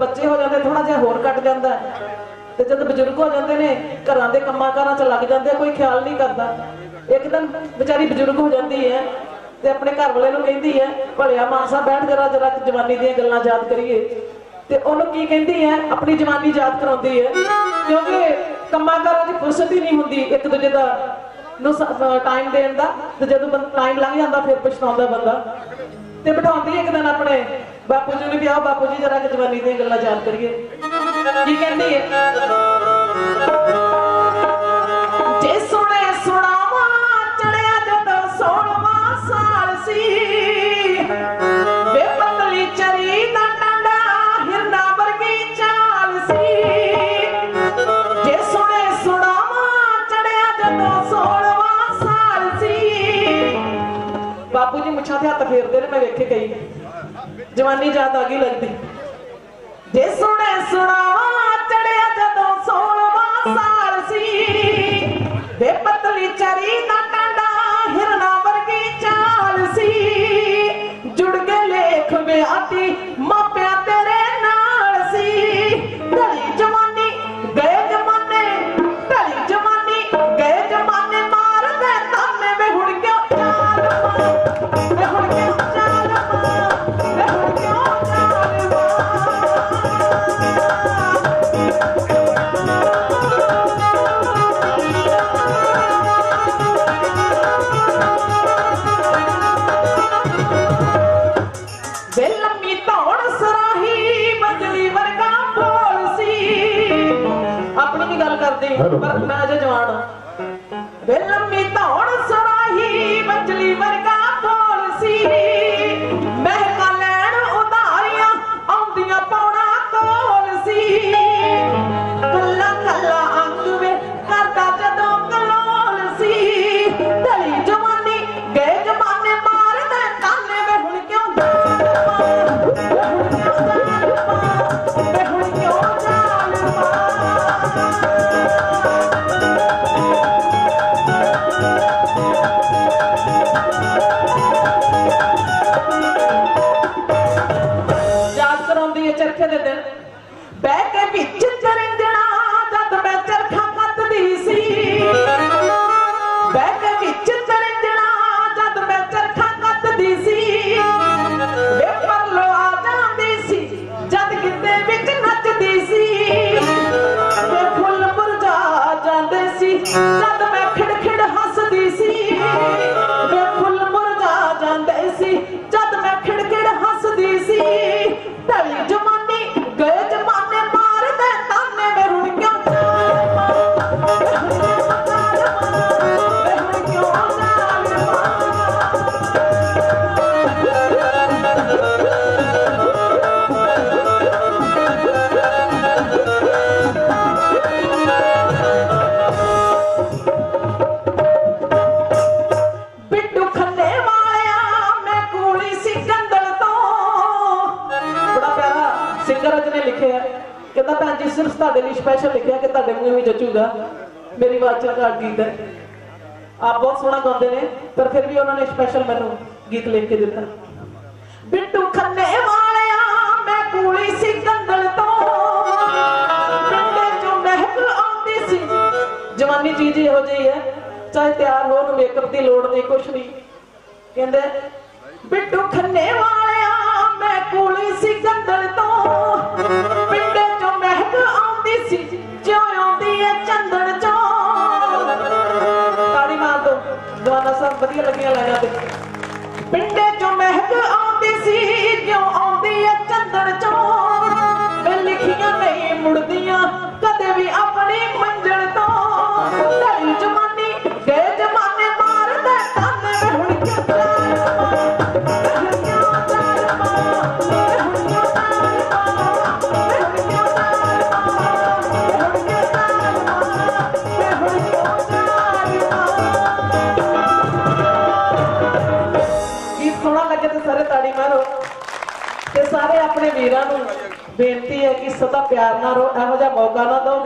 ਬੱਚੇ ਹੋ ਜਾਂਦੇ ਥੋੜਾ ਜਿਹਾ ਹੋਰ ਘਟ ਜਾਂਦਾ ਤੇ ਜਦ ਬਜ਼ੁਰਗ ਹੋ ਜਾਂਦੇ ਨੇ, ਘਰਾਂ ਦੇ ਕੰਮਾਂ ਕਾਰਾਂ 'ਚ ਲੱਗ ਜਾਂਦੇ ਕੋਈ ਖਿਆਲ ਨਹੀਂ ਕਰਦਾ। ਇੱਕ ਦਿਨ ਵਿਚਾਰੀ ਬਜ਼ੁਰਗ ਹੋ ਜਾਂਦੀ ਹੈ ਤੇ ਆਪਣੇ ਘਰ ਵਾਲੇ ਨੂੰ ਕਹਿੰਦੀ ਹੈ, ਭਲਿਆ ਮਾਨਸਾ, ਬੈਠ ਜਰਾ ਜਰਾ ਜਵਾਨੀ ਦੀਆਂ ਗੱਲਾਂ ਯਾਦ ਕਰੀਏ। ਤੇ ਉਹਨੂੰ ਕੀ ਕਹਿੰਦੀ ਹੈ? ਆਪਣੀ ਜਵਾਨੀ ਯਾਦ ਕਰਾਉਂਦੀ ਹੈ। ਕਿਉਂਕਿ ਕੰਮਾਂ ਕਾਰਾਂ 'ਚ ਫੁਰਸਤ ਹੀ ਨਹੀਂ ਹੁੰਦੀ ਇੱਕ ਦੂਜੇ ਦਾ ਨੂੰ ਟਾਈਮ ਦੇਣ ਦਾ। ਤੇ ਜਦੋਂ ਬੰਦਾ ਟਾਈਮ ਲੰਘ ਜਾਂਦਾ, ਫਿਰ ਪਛਤਾਉਂਦਾ ਬੰਦਾ। ਤੇ ਬਿਠਾਉਂਦੀ ਇੱਕ ਦਿਨ ਆਪਣੇ ਬਾਪੂ ਜੀ ਨੂੰ ਵੀ ਆਓ, ਬਾਪੂ ਜੀ ਜਰਾ ਜਵਾਨੀ ਦੀਆਂ ਗੱਲਾਂ ਜਾਣ ਕਰੀਏ। ਕੀ ਕਹਿੰਦੀ ਹੈ ਜੇ ਸੁਣੇ ਸੁਣਾਵਾ, ਚੜਿਆ ਜਦੋਂ 16ਵਾਂ ਸਾਲ ਸੀ। ਵੇ ਪਤਲੀ ਚਰੀ ਦਾ ਟਾਂਡਾ ਹਿਰਨਾ ਵਰਗੀ ਚਾਲ ਸੀ। ਜੇ ਸੁਣੇ ਸੁਣਾਵਾ, ਚੜਿਆ ਜਦੋਂ 16ਵਾਂ ਸਾਲ ਸੀ। ਬਾਪੂ ਜੀ ਮੁੱਛਾਂ ਤੇ ਹੱਥ ਫੇਰਦੇ ਨੇ, ਮੈਂ ਵੇਖੇ ਕਈ। ਜਵਾਨੀ ਯਾਦ ਆ ਗਈ ਲੱਗਦੀ। ਜੇ ਸੁਣੇ ਸੁਣਾਵਾ ਚੜਿਆ ਜਦੋਂ 16ਵਾਂ ਮੂੰਹ ਮੇਰੀ ਆਵਾਜ਼ ਚ ਗੀਤ ਹੈ। ਆਪ ਬਹੁਤ ਸੋਹਣਾ ਗਾਉਂਦੇ ਨੇ, ਪਰ ਫਿਰ ਵੀ ਉਹਨਾਂ ਨੇ ਸਪੈਸ਼ਲ ਮੈਨੂੰ ਗੀਤ ਲਿਖ ਕੇ ਦਿੱਤਾ। ਬਿੱਟੂ ਖੰਨੇ ਵਾਲਿਆ, ਮੈਂ ਕੂਲੀ ਸੀ ਕੰਦਲ ਤੋਂ। ਪਿੰਡੇ ਚੋਂ ਮਹਿਕ ਆਉਂਦੀ ਸੀ। ਜਵਾਨੀ ਚੀਜ਼ ਇਹੋ ਜਿਹੀ ਹੈ, ਚਾਹੇ ਤਿਆਰ ਹੋ ਨੂੰ ਮੇਕਅਪ ਦੀ ਲੋੜ ਨਹੀਂ, ਕੁਛ ਨਹੀਂ। ਕਹਿੰਦੇ, ਬਿੱਟੂ ਖੰਨੇ ਵਾਲਿਆ, ਮੈਂ ਕੂਲੀ ਸੀ ਕੰਦਲ ਤੋਂ। ਵਧੀਆ ਲੱਗੀਆਂ ਲਾਈਨਾਂ ਤੇ। ਪਿੰਡੇ ਚੋਂ ਮਹਿਕ ਆਉਂਦੀ ਸੀ ਕਿਉਂ ਆਉਂਦੀ ਐ ਚੰਦਨ ਚੋਂ। ਮੈਂ ਲਿਖੀਆਂ ਨਹੀਂ ਮੁੜਦੀਆਂ, ਕਦੇ ਵੀ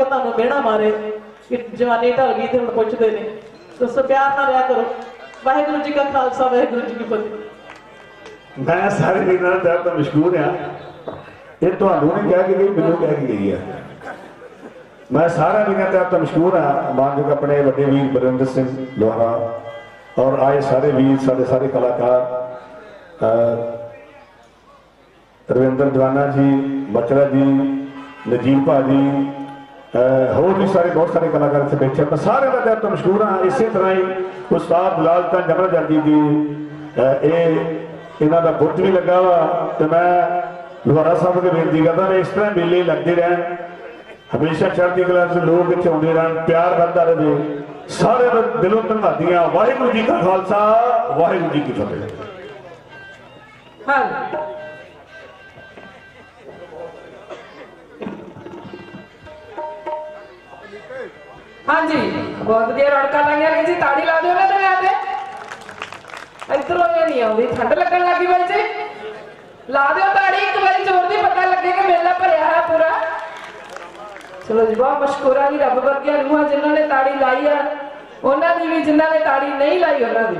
ਮੌਕਾ ਤੁਹਾਨੂੰ ਮਿਹਣਾ ਮਾਰੇ ਕਿ ਜਵਾਨੀ ਢਲ ਗਈ ਤੇ ਹੁਣ ਪੁੱਛਦੇ ਨੇ। ਤੁਸੀਂ ਪਿਆਰ ਨਾਲ ਰਿਹਾ ਕਰੋ। ਵਾਹਿਗੁਰੂ ਜੀ ਕਾ ਖਾਲਸਾ ਵਾਹਿਗੁਰੂ ਜੀ ਕੀ ਫਤਿਹ। ਮੈਂ ਸਾਰੇ ਵੀਰਾਂ ਦਾ ਤਾਂ ਮਸ਼ਹੂਰ ਆ। ਇਹ ਤੁਹਾਨੂੰ ਨਹੀਂ ਕਹਿ ਕੇ ਗਈ ਮੈਨੂੰ ਕਹਿ ਕੇ ਗਈ ਹੈ ਮੈਂ ਸਾਰਾ ਵੀਰਾਂ ਤੇ ਤਾਂ ਮਸ਼ਹੂਰ ਹਾਂ ਮਾਨਯੋਗ ਆਪਣੇ ਵੱਡੇ ਵੀਰ ਬਰਿੰਦਰ ਸਿੰਘ ਲੋਹਾਰਾ ਔਰ ਆਏ ਸਾਰੇ ਵੀਰ ਸਾਡੇ ਸਾਰੇ ਕਲਾਕਾਰ ਅਹ, ਰਵਿੰਦਰ ਦਵਾਨਾ ਜੀ ਬਚਰਾ ਜੀ ਨਜੀਬ ਭਾਜੀ ਅਹ, ਹੋਰ ਵੀ ਸਾਰੇ ਬਹੁਤ ਸਾਰੇ ਕਲਾਕਾਰ ਇੱਥੇ ਬੈਠੇ ਮੈਂ ਸਾਰਿਆਂ ਦਾ ਤਾਂ ਮਸ਼ਹੂਰ ਹਾਂ। ਇਸੇ ਤਰ੍ਹਾਂ ਹੀ ਉਸਤਾਦ ਲਾਲ ਤਾਂ ਜਮਲ ਜਲਦੀ ਦੀ ਇਹ ਇਹਨਾਂ ਦਾ ਬੁੱਤ ਵੀ ਲੱਗਾ ਵਾ ਤੇ ਮੈਂ ਲੋਹਾਰਾ ਸਾਹਿਬ ਦੇ ਬੇਨਤੀ ਕਰਦਾ, ਮੈਂ ਇਸ ਤਰ੍ਹਾਂ ਮੇਲੇ ਲੱਗਦੇ ਰਹਿਣ। ਹਮੇਸ਼ਾ ਚੜ੍ਹਦੀ ਕਲਾ ਚ ਲੋਕ ਇੱਥੇ ਆਉਂਦੇ ਰਹਿਣ, ਪਿਆਰ ਵੱਧਦਾ ਰਹੇ। ਸਾਰੇ ਦਾ ਦਿਲੋਂ ਧੰਨਵਾਦੀਆਂ ਵਾਹਿਗੁਰੂ ਜੀ ਕਾ ਖਾਲਸਾ, ਵਾਹਿਗੁਰੂ ਜੀ ਕੀ ਫਤਿਹ। ਹਾਂ। ਹਾਂਜੀ, ਬਹੁਤ ਵਧੀਆ ਰੌਣਕਾਂ ਲਾਈਆਂ ਨੇ ਜੀ ਤਾੜੀ ਲਾ ਦਿਓ ਨਾ ਤੇ ਆ ਤੇ। ਇਧਰੋਂ ਇਹ ਨਹੀਂ ਆਉਂਦੀ, ਠੰਡ ਲੱਗਣ ਲੱਗੀ ਬਾਈ ਜੀ। ਲਾ ਦਿਓ ਤਾੜੀ, ਇੱਕ ਵਾਰੀ ਜ਼ੋਰ ਦੀ ਪਤਾ ਲੱਗੇ ਕਿ ਮੇਲਾ ਭਰਿਆ ਹੈ ਪੂਰਾ। ਚਲੋ ਜੀ, ਬਹੁਤ ਮਸ਼ਕੂਰਾ ਜੀ, ਰੱਬ ਵਰਗਿਆਂ ਨੂੰ ਜਿਨ੍ਹਾਂ ਨੇ ਤਾੜੀ ਲਾਈ ਆ, ਉਹਨਾਂ ਦੀ ਵੀ, ਜਿਨ੍ਹਾਂ ਨੇ ਤਾੜੀ ਨਹੀਂ ਲਾਈ, ਉਹਨਾਂ ਦੀ।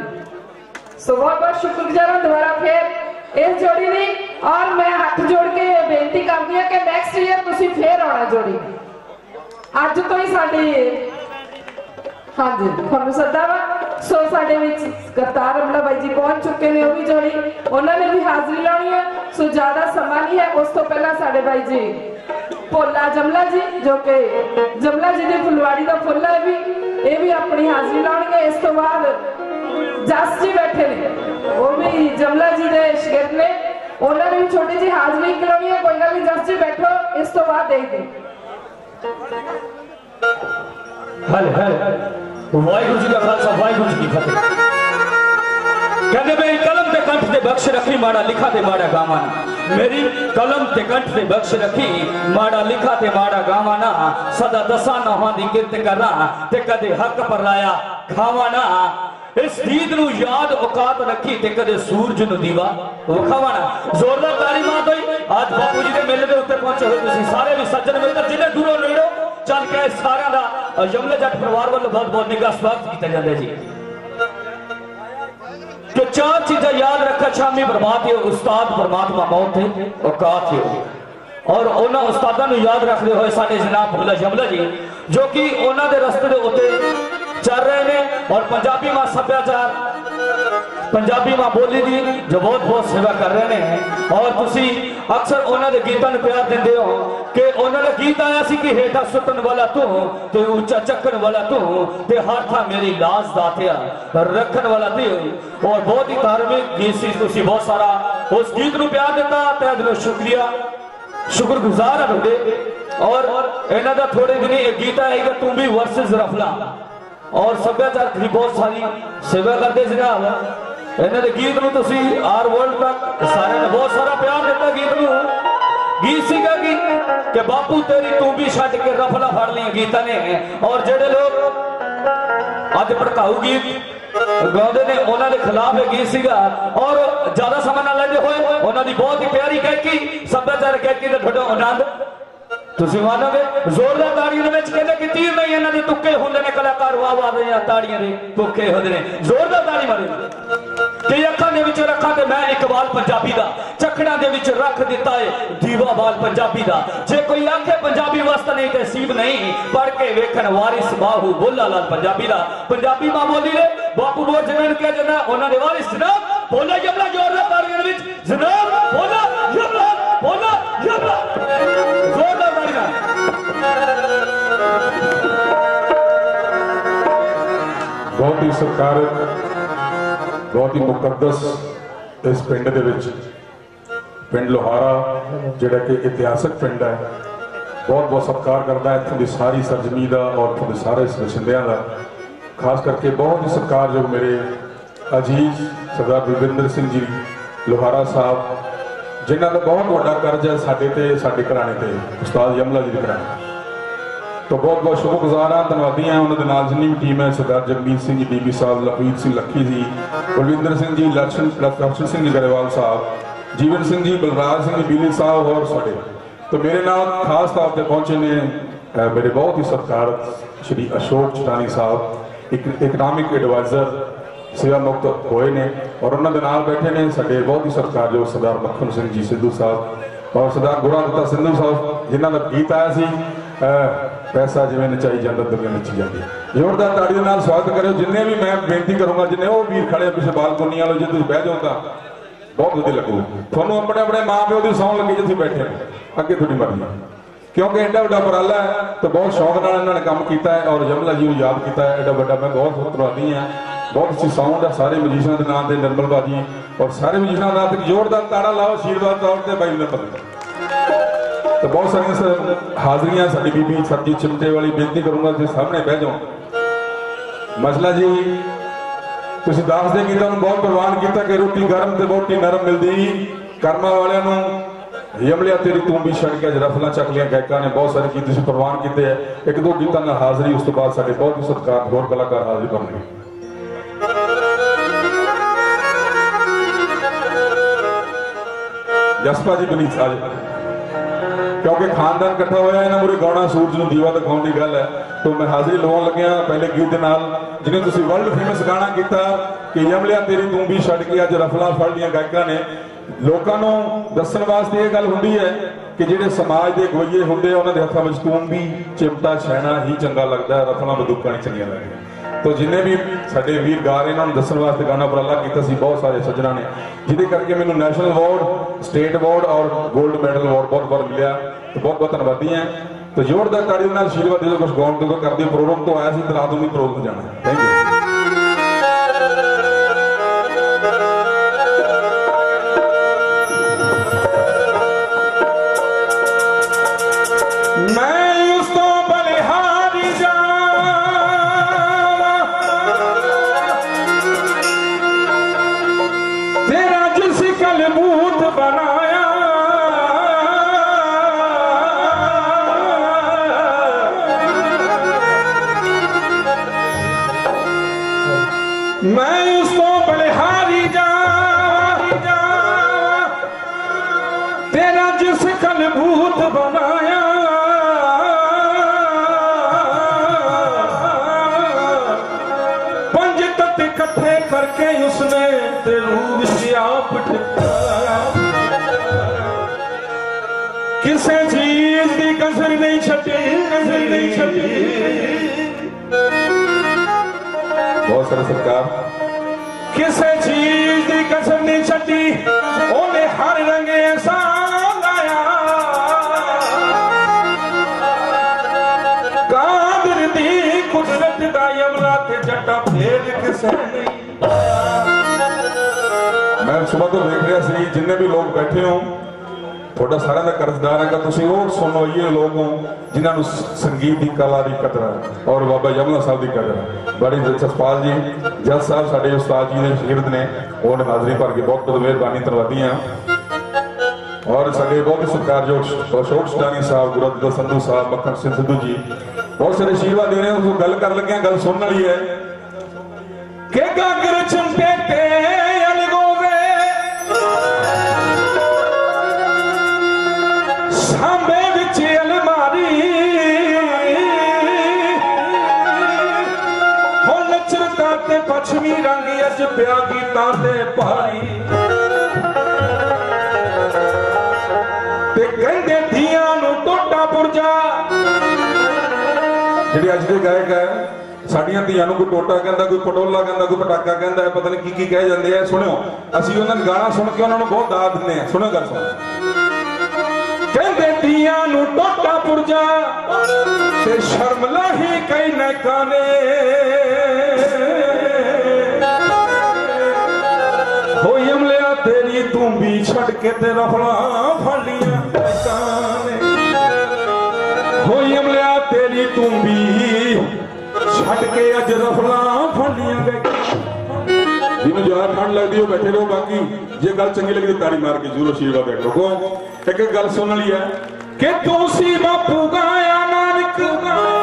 ਸੋ ਬਹੁਤ ਬਹੁਤ ਸ਼ੁਕਰਗੁਜ਼ਾਰ ਹਾਂ, ਦੁਬਾਰਾ ਫੇਰ ਇਸ ਜੋੜੀ ਦੀ। ਔਰ ਮੈਂ ਹੱਥ ਜੋੜ ਕੇ ਬੇਨਤੀ ਕਰਦੀ ਹਾਂ ਕਿ ਨੈਕਸਟ ਈਅਰ ਤੁਸੀਂ ਫੇਰ ਆਉਣਾ ਜੋੜੀ। ਅੱਜ ਤੋਂ ਹੀ ਸਾਡੀ ਹਾਂਜੀ, ਤੁਹਾਨੂੰ ਸੱਦਾ ਵਾ। ਸੋ ਸਾਡੇ ਵਿੱਚ ਕਰਤਾਰ ਰਮਲਾ ਬਾਈ ਜੀ ਪਹੁੰਚ ਚੁੱਕੇ ਨੇ, ਉਹ ਵੀ ਜੋੜੀ। ਉਹਨਾਂ ਨੇ ਵੀ ਹਾਜ਼ਰੀ ਲਾਉਣੀ ਹੈ ਸੋ ਜ਼ਿਆਦਾ ਸਮਾਂ ਨਹੀਂ ਹੈ, ਉਸ ਤੋਂ ਪਹਿਲਾਂ ਸਾਡੇ ਬਾਈ ਜੀ, ਭੋਲਾ ਜਮਲਾ ਜੀ, ਜੋ ਕਿ ਜਮਲਾ ਜੀ ਦੀ ਫੁਲਵਾੜੀ ਦਾ ਫੁੱਲ ਹੈ ਵੀ, ਇਹ ਵੀ ਆਪਣੀ ਹਾਜ਼ਰੀ ਲਾਉਣਗੇ। ਇਸ ਤੋਂ ਬਾਅਦ ਜਸ ਜੀ ਬੈਠੇ ਨੇ। ਉਹ ਵੀ ਜਮਲਾ ਜੀ ਦੇ ਸ਼ਗਿਰਦ ਨੇ। ਉਹਨਾਂ ਨੇ ਵੀ ਛੋਟੀ ਜਿਹੀ ਹਾਜ਼ਰੀ ਕਰਾਉਣੀ ਹੈ। ਕੋਈ ਗੱਲ ਨਹੀਂ, ਜਸ ਜੀ ਬੈਠੋ, ਇਸ ਤੋਂ ਬਾਅਦ ਦੇਖਦੇ ਹਲੇ ਹਲੇ। ਵਾਹਿਗੁਰੂ ਜੀ ਦਾ ਖਾਲਸਾ ਵਾਹਿਗੁਰੂ ਜੀ ਕੀ ਫਤਿਹ ਕਹਿੰਦੇ ਮੇਰੀ ਕਲਮ ਤੇ ਕੰਠ ਤੇ ਬਖਸ਼ ਰੱਖੀ ਮਾੜਾ ਲਿਖਾ ਤੇ ਮਾੜਾ ਗਾਵਾਂ ਨਾ ਮੇਰੀ ਕਲਮ ਤੇ ਕੰਠ ਤੇ ਬਖਸ਼ ਰੱਖੀ ਮਾੜਾ ਲਿਖਾ ਤੇ ਮਾੜਾ ਗਾਵਾਂ ਨਾ ਸਦਾ ਦਸਾਂ ਨਹਾਂ ਦੀ ਕਿਰਤ ਕਰਾਂ ਤੇ ਕਦੇ ਹੱਕ ਪਰ ਲਾਇਆ ਖਾਵਾਂ ਨਾ ਇਸ ਗੀਤ ਨੂੰ ਯਾਦ ਔਕਾਤ ਰੱਖੀ ਤੇ ਕਦੇ ਸੂਰਜ ਨੂੰ ਦੀਵਾ ਵਿਖਾਵਾਂ ਨਾ ਜ਼ੋਰਦਾਰ ਤਾੜੀ ਮਾਰ ਦੋਈ ਅੱਜ ਬਾਪੂ ਜੀ ਦੇ ਮੇਲੇ ਦੇ ਉੱਤੇ ਪਹੁੰਚੇ ਹੋਏ ਤੁਸੀਂ ਸਾਰੇ ਵੀ ਸੱਜਣ ਮਿੱਤਰ ਜਿਹਨੇ ਦੂਰੋਂ ਨੇੜੋਂ ਚੱਲ ਕੇ ਆਏ ਸਾਰਿਆਂ ਦਾ ਅ, ਯਮਲੇ ਜੱਟ ਪਰਿਵਾਰ ਵੱਲੋਂ ਬਹੁਤ ਬਹੁਤ ਨਿੱਘਾ ਸਵਾਗਤ ਕੀਤਾ ਜਾਂਦਾ ਜੀ। ਕਿ ਚਾਰ ਚੀਜ਼ਾਂ ਯਾਦ ਰੱਖਾ ਸ਼ਾਮੀ ਬਰਬਾਦ ਹੈ ਉਸਤਾਦ ਪਰਮਾਤਮਾ ਮੌਤ ਹੈ ਔਕਾਤ ਹੈ ਔਰ ਉਹਨਾਂ ਉਸਤਾਦਾਂ ਨੂੰ ਯਾਦ ਰੱਖਦੇ ਹੋਏ ਸਾਡੇ ਜਨਾਬ ਭੁੱਲਾ ਜਮਲਾ ਜੀ ਜੋ ਕਿ ਉਹਨਾਂ ਦੇ ਰਸਤੇ ਦੇ ਉੱਤੇ ਚੱਲ ਰਹੇ ਨੇ ਔਰ ਪੰਜਾਬੀ ਮਾ ਸੱਭਿਆਚਾਰ ਪੰਜਾਬੀ ਮਾਂ ਬੋਲੀ ਦੀ ਜੋ ਬਹੁਤ ਬਹੁਤ ਸੇਵਾ ਕਰ ਰਹੇ ਨੇ ਔਰ ਤੁਸੀਂ ਅਕਸਰ ਉਹਨਾਂ ਦੇ ਗੀਤਾਂ ਨੂੰ ਪਿਆਰ ਦਿੰਦੇ ਹੋ ਕਿ ਉਹਨਾਂ ਦਾ ਗੀਤ ਆਇਆ ਸੀ ਕਿ ਹੇਠਾਂ ਸੁੱਟਣ ਵਾਲਾ ਤੂੰ ਤੇ ਉੱਚਾ ਚੱਕਣ ਵਾਲਾ ਤੂੰ ਤੇ ਹਰ ਥਾਂ ਮੇਰੀ ਲਾਜ਼ ਦਾਤਿਆ ਰੱਖਣ ਵਾਲਾ ਤੂੰ ਔਰ ਬਹੁਤ ਹੀ ਧਾਰਮਿਕ ਗੀਤ ਸੀ ਤੁਸੀਂ ਬਹੁਤ ਸਾਰਾ ਉਸ ਗੀਤ ਨੂੰ ਪਿਆਰ ਦਿੱਤਾ ਤੇ ਦਿਲੋਂ ਸ਼ੁਕਰੀਆ ਸ਼ੁਕਰਗੁਜ਼ਾਰ ਹਾਂ ਤੁਹਾਡੇ ਔਰ ਇਹਨਾਂ ਦਾ ਥੋੜੇ ਦਿਨੀ ਇੱਕ ਗੀਤ ਆਏਗਾ ਤੂੰ ਵੀ ਵਰਸਸ ਰਫਲਾ ਔਰ ਸੱਭਿਆਚਾਰ ਦੀ ਬਹੁਤ ਸਾਰੀ ਸੇਵਾ ਕਰਦੇ ਜਨਾਬ ਇਹਨਾਂ ਦੇ ਗੀਤ ਨੂੰ ਤੁਸੀਂ ਆਰ ਵਰਲਡ ਤੱਕ ਸਾਰਿਆਂ ਨੇ ਬਹੁਤ ਸਾਰਾ ਪਿਆਰ ਦਿੱਤਾ ਗੀਤ ਨੂੰ। ਗੀਤ ਸੀਗਾ ਕਿ ਕਿ ਬਾਪੂ ਤੇਰੀ ਤੂੰ ਵੀ ਛੱਡ ਕੇ ਰਫਲਾ ਫੜ ਲਈਆਂ ਗੀਤਾਂ ਨੇ। ਔਰ ਜਿਹੜੇ ਲੋਕ ਅੱਜ ਭੜਕਾਊ ਗੀਤ ਗਾਉਂਦੇ ਨੇ, ਉਹਨਾਂ ਦੇ ਖਿਲਾਫ ਇਹ ਗੀਤ ਸੀਗਾ। ਔਰ ਜ਼ਿਆਦਾ ਸਮਾਂ ਨਾ ਲੈਂਦੇ ਹੋਏ ਉਹਨਾਂ ਦੀ ਬਹੁਤ ਹੀ ਪਿਆਰੀ ਗਾਇਕੀ ਸੱਭਿਆਚਾਰ ਗਾਇਕੀ ਦਾ ਤੁਹਾਡਾ ਆਨੰਦ। ਤੁਸੀਂ ਮੰਨੋਗੇ? ਜ਼ੋਰਦਾਰ ਤਾੜੀਆਂ ਦੇ ਵਿੱਚ ਕਹਿੰਦੇ ਕਿ ਤੀਰ ਨਹੀਂ, ਇਹਨਾਂ ਦੇ ਤੁੱਕੇ ਹੁੰਦੇ ਨੇ ਕਲਾਕਾਰ ਵਾਹ ਵਾਹ ਦੇ ਤਾੜੀਆਂ ਦੇ ਤੁੱਕੇ ਹੁੰਦੇ ਨੇ। ਜ਼ੋਰਦਾਰ ਤਾੜੀ ਮਾਰੇ। ਅੱਖਾਂ ਦੇ ਵਿੱਚ ਰੱਖਾਂ ਤੇ ਮੈਂ ਇਕਬਾਲ ਪੰਜਾਬੀ ਦਾ ਚੱਕੜਾਂ ਦੇ ਵਿੱਚ ਰੱਖ ਦਿੱਤਾ ਏ ਦੀਵਾਵਾਲ ਪੰਜਾਬੀ ਦਾ ਜੇ ਕੋਈ ਆਖੇ ਪੰਜਾਬੀ ਵਸਤ ਨਹੀਂ ਤੇ ਸੀਬ ਨਹੀਂ ਪੜ ਕੇ ਵੇਖਣ ਵਾਰਿਸ ਬਾਹੂ ਬੋਲਾ ਲਾਲ ਪੰਜਾਬੀ ਦਾ ਪੰਜਾਬੀ ਮਾਂ ਬੋਲੀ ਦੇ ਬਾਪੂ ਬੋਲ ਜਿਨ੍ਹਾਂ ਨੂੰ ਕਿਹਾ ਜਾਂਦਾ ਉਹਨਾਂ ਦੇ ਵਾਰਿਸ ਜਨਾਬ ਬੋਲਾ ਜਮਲਾ ਜ਼ੋਰਦਾਰ ਤਾੜੀਆਂ ਦੇ ਵਿੱਚ ਜਨਾਬ ਬੋਲਾ ਜਮਲਾ ਬੋਲਾ ਜਮਲਾ ਇਸ ਪਿੰਡ ਦੇ ਵਿੱਚ, ਪਿੰਡ ਲੋਹਾਰਾ, ਜਿਹੜਾ ਕਿ ਇਤਿਹਾਸਕ ਪਿੰਡ ਹੈ, ਬਹੁਤ ਬਹੁਤ ਸਤਿਕਾਰ ਕਰਦਾ ਇੱਥੋਂ ਦੀ ਸਾਰੀ ਸਰਜਮੀ ਦਾ ਔਰ ਇੱਥੋਂ ਦੇ ਸਾਰੇ ਵਸਿੰਦਿਆਂ ਦਾ। ਖਾਸ ਕਰਕੇ ਬਹੁਤ ਹੀ ਸਤਿਕਾਰਯੋਗ ਮੇਰੇ ਅਜੀਜ਼ ਸਰਦਾਰ ਬਲਵਿੰਦਰ ਸਿੰਘ ਜੀ, ਲੋਹਾਰਾ ਸਾਹਿਬ, ਜਿਨ੍ਹਾਂ ਦਾ ਬਹੁਤ ਵੱਡਾ ਕਰਜ਼ ਹੈ ਸਾਡੇ ਤੇ, ਸਾਡੇ ਘਰਾਣੇ ਤੇ, ਉਸਤਾਦ ਯਮਲਾ ਜੀ ਦੇ ਘਰਾਣੇ ਤੋਂ ਬਹੁਤ ਬਹੁਤ ਸ਼ੁਕਰਗੁਜ਼ਾਰ ਹਾਂ, ਧੰਨਵਾਦੀ ਹਾਂ। ਉਹਨਾਂ ਦੇ ਨਾਲ ਜਿੰਨੀ ਵੀ ਟੀਮ ਹੈ, ਸਰਦਾਰ ਜਗਮੀਤ ਸਿੰਘ ਜੀ ਬੀਬੀ ਸਾਹਿਬ ਲਖਵੀਰ ਸਿੰਘ ਲੱਖੀ ਜੀ, ਬਲਵਿੰਦਰ ਸਿੰਘ ਜੀ ਲਖਣ ਪ੍ਰੋਫੈਸਰ ਸਿੰਘ ਜੀ, ਗਰੇਵਾਲ ਸਾਹਿਬ, ਜੀਵਨ ਸਿੰਘ ਜੀ, ਬਲਰਾਜ ਸਿੰਘ ਬੀਲੀ ਸਾਹਿਬ ਹੋਰ ਸਾਡੇ। ਤੋਂ ਮੇਰੇ ਨਾਲ ਖਾਸ ਤੌਰ ਤੇ ਪਹੁੰਚੇ ਨੇ ਮੇਰੇ ਬਹੁਤ ਹੀ ਸਤਿਕਾਰਤ ਸ਼੍ਰੀ ਅਸ਼ੋਕ ਚਟਾਨੀ ਸਾਹਿਬ। ਇੱਕ ਇਕਨੋਮਿਕ ਐਡਵਾਈਜ਼ਰ ਸੇਵਾ ਮੁਕਤ ਹੋਏ ਨੇ ਔਰ ਉਹਨਾਂ ਦੇ ਨਾਲ ਬੈਠੇ ਨੇ ਸਾਡੇ ਬਹੁਤ ਹੀ ਸਤਿਕਾਰਯੋਗ ਸਰਦਾਰ ਮੱਖਣ ਸਿੰਘ ਜੀ ਸਿੱਧੂ ਸਾਹਿਬ ਔਰ ਸਰਦਾਰ ਗੁਰਾਂ ਸਿੰਧੂ ਸਾਹਿਬ, ਜਿਨ੍ਹਾਂ ਦਾ ਗੀਤ ਆਇਆ ਸੀ ਪੈਸਾ ਜਿਵੇਂ ਨਚਾਈ ਜਾਂਦਾ, ਦੁਨੀਆ ਨੱਚੀ ਜਾਂਦੀ ਜ਼ੋਰਦਾਰ ਤਾੜੀ ਦੇ ਨਾਲ ਸਵਾਗਤ ਕਰਿਓ। ਜਿੰਨੇ ਵੀ ਮੈਂ ਬੇਨਤੀ ਕਰੂੰਗਾ, ਜਿੰਨੇ ਉਹ ਵੀਰ ਖੜੇ ਆ ਪਿੱਛੇ ਬਾਲਕੋਨੀ ਵਾਲੋ, ਜੇ ਤੁਸੀਂ ਬਹਿ ਜਾਓ ਤਾਂ ਬਹੁਤ ਵਧੀਆ ਲੱਗੂ। ਤੁਹਾਨੂੰ ਆਪਣੇ ਆਪਣੇ ਮਾਂ ਪਿਓ ਦੀ ਸੌਂ ਲੱਗੀ ਜਿੱਥੇ ਬੈਠੇ ਹੋ। ਅੱਗੇ ਤੁਹਾਡੀ ਮਰਜ਼ੀ। ਕਿਉਂਕਿ ਐਡਾ ਵੱਡਾ ਉਪਰਾਲਾ ਹੈ, ਤੇ ਬਹੁਤ ਸ਼ੌਕ ਨਾਲ ਇਹਨਾਂ ਨੇ ਕੰਮ ਕੀਤਾ ਹੈ ਔਰ ਜਮਲਾ ਜੀ ਨੂੰ ਯਾਦ ਕੀਤਾ ਹੈ। ਐਡਾ ਵੱਡਾ ਮੈਂ ਬਹੁਤ ਬਹੁਤ ਧੰਨਵਾਦੀ ਹਾਂ। ਬਹੁਤ ਅੱਛੀ ਸਾਊਂਡ ਹੈ ਸਾਰੇ ਮਜੀਸ਼ੀਅਨਾਂ ਦੇ ਨਾਮ ਤੇ ਨਿਰਮਲ ਬਾਜੀ। ਔਰ ਸਾਰੇ ਮਜੀਸ਼ੀਅਨਾਂ ਦਾ ਇੱਕ ਜ਼ੋਰਦਾਰ ਤਾੜਾ ਲਾਓ ਆਸ਼ੀਰਵਾਦ ਤੌਰ ਤੇ ਬਾਈ ਨਿਰਮਲ ਤੇ ਬਹੁਤ ਸਾਰੀਆਂ ਸਰ ਹਾਜ਼ਰੀਆਂ ਸਾਡੀ ਬੀਬੀ ਸਰਜੀਤ ਚਿਮਟੇ ਵਾਲੀ ਬੇਨਤੀ ਕਰੂੰਗਾ ਤੁਸੀਂ ਸਾਹਮਣੇ ਬਹਿ ਜਾਓ। ਮਸਲਾ ਜੀ, ਤੁਸੀਂ ਦੱਸਦੇ ਗੀਤਾਂ ਨੂੰ ਬਹੁਤ ਪ੍ਰਵਾਨ ਕੀਤਾ ਕਿ ਰੋਟੀ ਗਰਮ ਤੇ ਬੋਟੀ ਨਰਮ ਮਿਲਦੀ। ਕਰਮਾਂ ਵਾਲਿਆਂ ਨੂੰ ਯਮਲਿਆ ਤੇਰੀ ਤੂੰ ਵੀ ਛੱਡ ਕੇ ਅੱਜ ਰਫਲਾਂ ਚੱਕ ਲਿਆ ਗਾਇਕਾਂ ਨੇ ਬਹੁਤ ਸਾਰੇ ਗੀਤ ਤੁਸੀਂ ਪ੍ਰਵਾਨ ਕੀਤੇ ਹੈ ਇੱਕ ਦੋ ਗੀਤਾਂ ਨਾਲ ਹਾਜ਼ਰੀ, ਉਸ ਤੋਂ ਬਾਅਦ ਸਾਡੇ ਬਹੁਤ ਹੀ ਸਤਿਕਾਰ, ਹੋਰ ਕਲਾਕਾਰ ਹਾਜ਼ਰ ਕਰਨਗੇ ਜਸਪਾ ਜੀ ਬਣੀ ਸਾਜ ਕਿਉਂਕਿ ਖਾਨਦਾਨ ਇਕੱਠਾ ਹੋਇਆ ਇਹਨਾਂ ਮੂਰੇ ਗਾਉਣਾ ਸੂਰਜ ਨੂੰ ਦੀਵਾ ਦਿਖਾਉਣ ਦੀ ਗੱਲ ਹੈ। ਤੋਂ ਮੈਂ ਹਾਜ਼ਰੀ ਲਵਾਉਣ ਲੱਗਿਆ ਪਹਿਲੇ ਗੀਤ ਦੇ ਨਾਲ ਜਿਹਨੇ ਤੁਸੀਂ ਵਰਲਡ ਫੇਮਸ ਗਾਣਾ ਕੀਤਾ ਕਿ ਯਮਲਿਆ ਤੇਰੀ ਤੂੰ ਵੀ ਛੱਡ ਕੇ ਅੱਜ ਰਫਲਾਂ ਫੜ ਲੀਆਂ ਗਾਇਕਾਂ ਨੇ। ਲੋਕਾਂ ਨੂੰ ਦੱਸਣ ਵਾਸਤੇ ਇਹ ਗੱਲ ਹੁੰਦੀ ਹੈ ਕਿ ਜਿਹੜੇ ਸਮਾਜ ਦੇ ਗੋਈਏ ਹੁੰਦੇ ਉਹਨਾਂ ਦੇ ਹੱਥਾਂ ਵਿੱਚ ਤੂੰ ਵੀ ਚਿਮਟਾ ਛੈਣਾ ਹੀ ਚੰਗਾ ਲੱਗਦਾ ਹੈ, ਰਫਲਾਂ ਬੰਦੂਕਾਂ ਨਹੀਂ ਚੰਗੀਆਂ ਲੱਗਦੀਆਂ। ਤੋ ਜਿੰਨੇ ਵੀ ਸਾਡੇ ਵੀਰ ਗਾ ਰਹੇ ਇਹਨਾਂ ਨੂੰ ਦੱਸਣ ਵਾਸਤੇ ਗਾਣਾ ਉਪਰਾਲਾ ਕੀਤਾ ਸੀ, ਬਹੁਤ ਸਾਰੇ ਸੱਜਣਾ ਨੇ। ਜਿਹਦੇ ਕਰਕੇ ਮੈਨੂੰ ਨੈਸ਼ਨਲ ਅਵਾਰਡ ਸਟੇਟ ਅਵਾਰਡ ਔਰ 골ਡ ਮੈਡਲ ਅਵਾਰਡ ਬਹੁਤ ਬਹੁਤ ਮਿਲਿਆ। ਤੇ ਬਹੁਤ ਬਹੁਤ ਧੰਨਵਾਦੀ ਹਾਂ। ਤੇ ਜ਼ੋਰਦਾਰ ਤਾੜੀ ਦੇ ਨਾਲ ਆਸ਼ੀਰਵਾਦ ਦੇ ਦਿਓ ਕੁਝ ਗਾਉਣ ਤੋਂ ਕਰਦੇ ਪ੍ਰੋਗਰਾਮ ਤੋਂ ਆਇਆ ਸੀ, ਤੇ ਰਾਤ ਨੂੰ ਵੀ ਪ੍ਰੋਗਰਾਮ ਜਾਣਾ ਥੈਂਕ ਯੂ ਬਹੁਤ ਸਾਰਾ ਸਤਿਕਾਰ। ਕਿਸੇ ਚੀਜ਼ ਦੀ ਕਸਰ ਨਹੀਂ ਛੱਡੀ ਉਹਨੇ ਹਰ ਰੰਗ ਐਸਾ ਲਾਇਆ। ਕਾਦਰ ਦੀ ਕੁਦਰਤ ਦਾ ਯਮਲਾ ਤੇ ਜੱਟਾ ਫੇਰ ਕਿਸੇ ਨਹੀਂ ਮੈਂ ਸਵੇਰ ਤੋਂ ਵੇਖ ਰਿਹਾ ਸੀ ਜਿੰਨੇ ਵੀ ਲੋਕ ਬੈਠੇ ਹੋ ਤੁਹਾਡਾ ਸਾਰਿਆਂ ਦਾ ਕਰਜ਼ਦਾਰ ਹੈਗਾ, ਤੁਸੀਂ ਉਹ ਸੁਣੋਈਏ ਲੋਕ ਹੋ ਜਿਨ੍ਹਾਂ ਨੂੰ ਸੰਗੀਤ ਦੀ ਕਲਾ ਦੀ ਕਦਰ ਹੈ ਔਰ ਬਾਬਾ ਯਮਨਾ ਸਾਹਿਬ ਦੀ ਕਦਰ ਹੈ ਬੜੀ ਜਸਪਾਲ ਜੀ, ਜੱਜ ਸਾਹਿਬ ਸਾਡੇ ਉਸਤਾਦ ਜੀ ਦੇ ਸ਼ਾਗਿਰਦ ਨੇ ਉਹਨਾਂ ਹਾਜ਼ਰੀ ਭਰ ਕੇ ਬਹੁਤ ਬਹੁਤ ਮਿਹਰਬਾਨੀ ਧੰਨਵਾਦੀ ਹਾਂ ਔਰ ਸਾਡੇ ਬਹੁਤ ਹੀ ਸਤਿਕਾਰਯੋਗ ਅਸ਼ੋਕ ਸਟਾਨੀ ਸਾਹਿਬ ਗੁਰਦਿੱਤਾ ਸੰਧੂ ਸਾਹਿਬ, ਮੱਖਣ ਸਿੰਘ ਸਿੱਧੂ ਜੀ, ਬਹੁਤ ਸਾਰੇ ਆਸ਼ੀਰਵਾਦ ਦੇ ਰਹੇ ਹੋ ਗੱਲ ਕਰਨ ਲੱਗਿਆ, ਗੱਲ ਸੁਣਨ ਵਾਲੀ ਹੈ। ਕਿ ਗਾਗਰ ਚੰਪੇ ਤੇ ਪਛਮੀ ਰੰਗ ਅੱਜ ਪਿਆ ਗੀਤਾਂ ਤੇ ਭਾਰੀ ਤੇ ਕਹਿੰਦੇ ਧੀਆਂ ਨੂੰ ਟੋਟਾ ਪੁਰਜਾ। ਜਿਹੜੇ ਅੱਜ ਦੇ ਗਾਇਕ ਹੈ ਸਾਡੀਆਂ ਧੀਆਂ ਨੂੰ ਕੋਈ ਟੋਟਾ ਕਹਿੰਦਾ ਕੋਈ ਪਟੋਲਾ ਕਹਿੰਦਾ ਕੋਈ ਪਟਾਕਾ ਕਹਿੰਦਾ ਹੈ ਪਤਾ ਨਹੀਂ ਕੀ ਕੀ ਕਹਿ ਜਾਂਦੇ ਆ ਸੁਣਿਓ। ਅਸੀਂ ਉਹਨਾਂ ਦਾ ਗਾਣਾ ਸੁਣ ਕੇ ਉਹਨਾਂ ਨੂੰ ਬਹੁਤ ਦਾਦ ਦਿੰਦੇ ਆ। ਸੁਣਿਓ ਗੱਲ ਸੁਣੋ। ਕਹਿੰਦੇ ਧੀਆਂ ਨੂੰ ਟੋਟਾ ਪੁਰਜਾ ਤੇ ਸ਼ਰਮ ਲਾਹੀ ਕਈ ਨੈਕਾਂ ਤੇਰੀ ਤੂੰ ਛੱਡ ਕੇ ਤੇ ਰਫਲਾਂ ਫਾਲੀਆਂ ਨੈਕਾਂ ਨੇ। ਹੋ ਯਮਲਿਆ ਤੇਰੀ ਤੂੰ ਛੱਡ ਕੇ ਅੱਜ ਰਫਲਾਂ ਫਾਲੀਆਂ ਗਏ ਜਿਹਨੂੰ ਜ਼ਿਆਦਾ ਠੰਡ ਲੱਗਦੀ, ਉਹ ਬੈਠੇ ਰਹੋ ਬਾਕੀ। ਜੇ ਗੱਲ ਚੰਗੀ ਲੱਗਦੀ ਤਾੜੀ ਮਾਰ ਕੇ ਜ਼ਰੂਰ ਆਸ਼ੀਰਵਾਦ ਦੇ ਕਰੋ। ਇੱਕ ਇੱਕ ਗੱਲ ਸੁਣਨ ਲਈ ਹੈ ਕਿ ਤੂੰ ਸੀ ਬਾਪੂ ਗਾਇਆ ਨਾਨਕ ਤੇਰੀ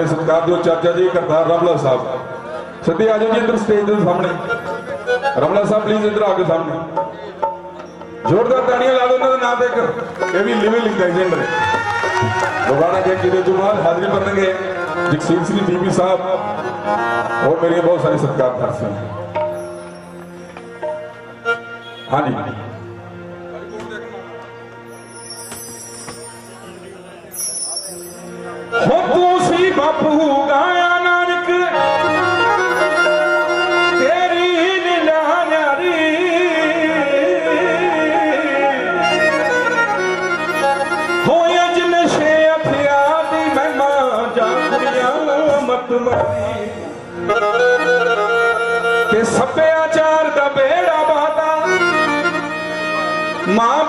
ਸਾਡੇ ਸਤਿਕਾਰ ਦੇ ਚਾਚਾ ਜੀ, ਕਰਤਾਰ ਰਮਲਾ ਸਾਹਿਬ। ਸਿੱਧੇ ਆ ਜੀ ਇੱਧਰ ਸਟੇਜ ਦੇ ਸਾਹਮਣੇ। ਰਮਲਾ ਸਾਹਿਬ ਪਲੀਜ਼ ਇੱਧਰ ਆ ਕੇ ਸਾਹਮਣੇ। ਜ਼ੋਰਦਾਰ ਤਾੜੀਆਂ ਲਾ ਦਿਓ ਉਹਨਾਂ ਦੇ ਨਾਂ ਤੇ ਇੱਕ। ਇਹ ਵੀ ਲਿਵਿੰਗ ਲੈਜੈਂਡ ਨੇ। ਦੁਬਾਰਾ ਜੇ ਕਿਤੇ ਹਾਜ਼ਰੀ ਭਰਨਗੇ, ਜਗਸੀਰ ਸਿੰਘ ਬੀਬੀ ਸਾਹਿਬ ਹੋਰ ਮੇਰੇ ਬਹੁਤ ਸਾਰੇ ਸਤਿਕਾਰਦਾਰ ਸਨ ਹਾਂਜੀ। ਹੋ ਤੂੰ ਸੀ ਬਾਪੂ ਗਾਇਆ ਨਾਨਕ। ਤੇਰੀ ਲੀਲਾ ਨਿਆਰੀ ਹੋਏ ਅਜ ਨਸ਼ੇ ਅਫਿਆ ਸੱਭਿਆਚਾਰ ਦਾ ਬੇੜਾ ਬਾਦਾ ਮਾਂ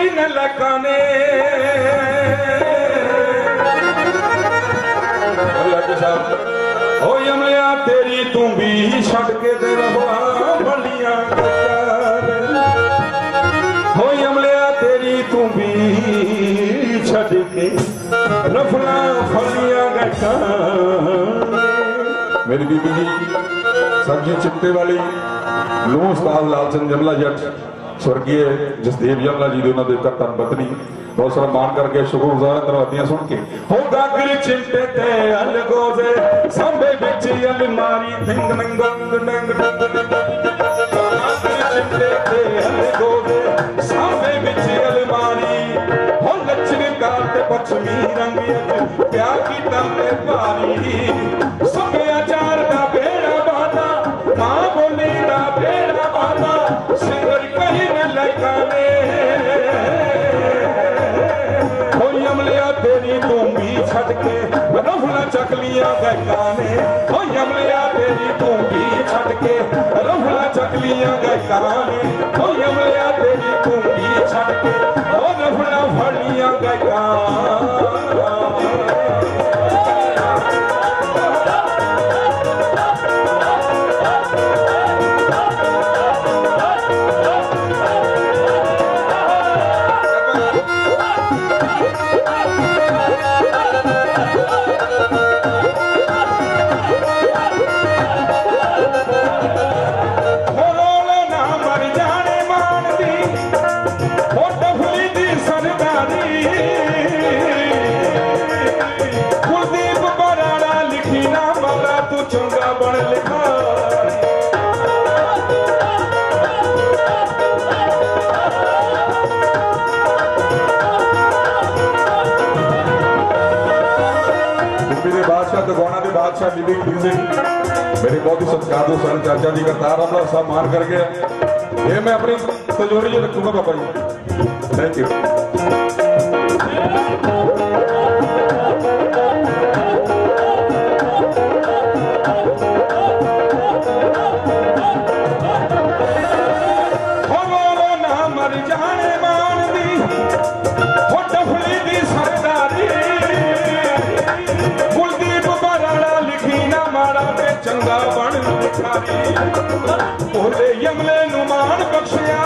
ਕਈ ਨ ਸਾਹਿਬ। ਓ ਯਮਲਿਆ ਤੇਰੀ ਤੂੰ ਵੀ ਛੱਡ ਕੇ ਤੇ ਬਲੀਆਂ ਹੋ ਯਮਲਿਆ ਤੇਰੀ ਤੂੰ ਵੀ ਛੱਡ ਕੇ ਰਫਲਾ ਫਲੀਆਂ ਗਟਾਂ ਮੇਰੀ ਬੀਬੀ ਜੀ ਸਬਜੀ ਚਿੱਟੇ ਵਾਲੀ ਨੂੰ ਉਸਤਾਦ ਲਾਲ ਚੰਦ ਜਮਲਾ ਜੱਟ। ਸਵਰਗੀਏ ਜਸਦੇਵ ਜਮਲਾ ਜੀ ਦੇ ਉਹਨਾਂ ਦੇ ਘਰ ਧੰਨ ਪਤਨੀ ਬਹੁਤ ਸਾਰਾ ਮਾਣ ਕਰਕੇ ਸ਼ੁਕਰਗੁਜ਼ਾਰ ਹਾਂ ਧੰਨਵਾਦੀਆਂ ਸੁਣ ਕੇ ਹੋ ਗਾਗਰ ਚਿੰਟੇ ਤੇ ਅਲਗੋਜ਼ੇ ਸਾਂਬੇ ਵਿੱਚ ਅਲਮਾਰੀ ਥਿੰਗ ਨੰਗੰਗ ਨੰਗ ਚਿੰਟੇ ਤੇ ਅਲਗੋਜ਼ੇ ਸਾਂਬੇ ਵਿੱਚ ਅਲਮਾਰੀ ਹੋ ਲਚਕਦਾਰ ਤੇ ਪਛਮੀ ਰੰਗ ਅੱਜ ਪਿਆ ਕੀਤਾ ਤੇ ਭਾਰੀ ਸੱਭਿਆਚਾਰ ਤੂੰ ਵੀ ਛੱਡ ਕੇ ਰਫਲਾ ਚੱਕ ਲੀਆਂ ਗਾਇਕਾਂ ਨੇ। ਹੋਈ ਅਮਲਿਆ, ਤੇਰੀ ਤੂੰ ਵੀ ਛੱਡ ਕੇ ਰਫਲਾ ਚੱਕ ਲੀਆਂ ਗਾਇਕਾਂ ਨੇ। ਹੋਈ ਅਮਲਿਆ, ਤੇਰੀ ਤੂੰ ਵੀ ਛੱਡ ਕੇ ਉਹ ਰਫਲਾ ਫੜ ਲੀਆਂ ਗਾਇਕਾਂ। ਦਗਾਉਣਾ ਦੇ ਬਾਦਸ਼ਾਹ ਮਿਲੀ ਸਿੰਘ ਮੇਰੇ ਬਹੁਤ ਹੀ ਸਤਿਕਾਰਯੋਗ ਸਨ ਚਾਚਾ ਜੀ ਕਰਤਾਰ ਰਾਮਲਾ ਸਾਹਿਬ ਮਾਨ ਕਰ ਗਿਆ ਇਹ ਮੈਂ ਆਪਣੀ ਤਜੋਰੀ 'ਚ ਰੱਖੂਗਾ ਬਾਬਾ ਉਹਦੇ ਯਮਲੇ ਨੂੰ ਮਾਣ ਬਖਸ਼ਿਆ,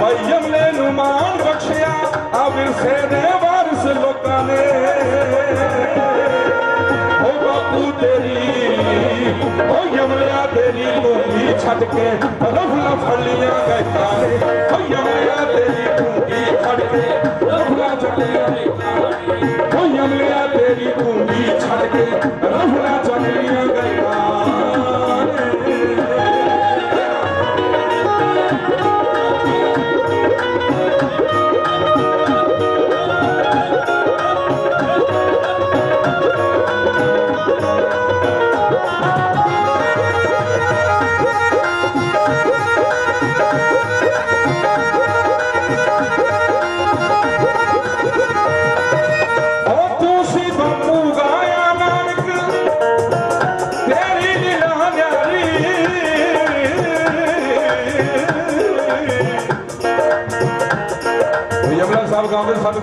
ਭਾਈ ਯਮਲੇ ਨੂੰ ਮਾਣ ਬਖਸ਼ਿਆ ਆ ਵਿਰਸੇ ਦੇ ਵਾਰਿਸ ਲੋਕਾਂ ਨੇ। ਓ ਬਾਪੂ ਤੇਰੀ, ਓ ਯਮਲਿਆ ਤੇਰੀ ਭੂਮੀ ਛੱਡ ਕੇ ਰਫਲਾ ਫੜੀਆਂ ਗਾਇਕਾਂ ਨੇ। ਓ ਯਮਲਿਆ ਤੇਰੀ ਭੂਮੀ ਛੱਡ ਕੇ ਰਫਲਾ ਚੱਲੀਆਂ ਓ ਯਮਲਿਆ ਤੇਰੀ ਭੂਮੀ ਛੱਡ ਕੇ ਰਫਲਾ ਚੱਲੀਆਂ ਗਾਇਕਾਂ